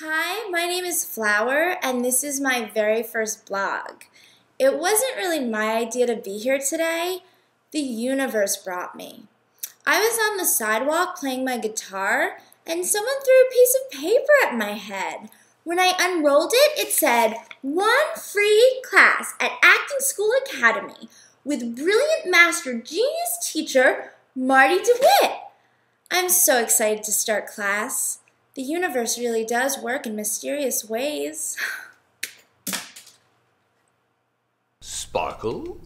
Hi, my name is Flower, and this is my very first blog. It wasn't really my idea to be here today, the universe brought me. I was on the sidewalk playing my guitar, and someone threw a piece of paper at my head. When I unrolled it, it said, One free class at Acting School Academy with brilliant master genius teacher Marty DeWitt. I'm so excited to start class. The universe really does work in mysterious ways. Sparkle?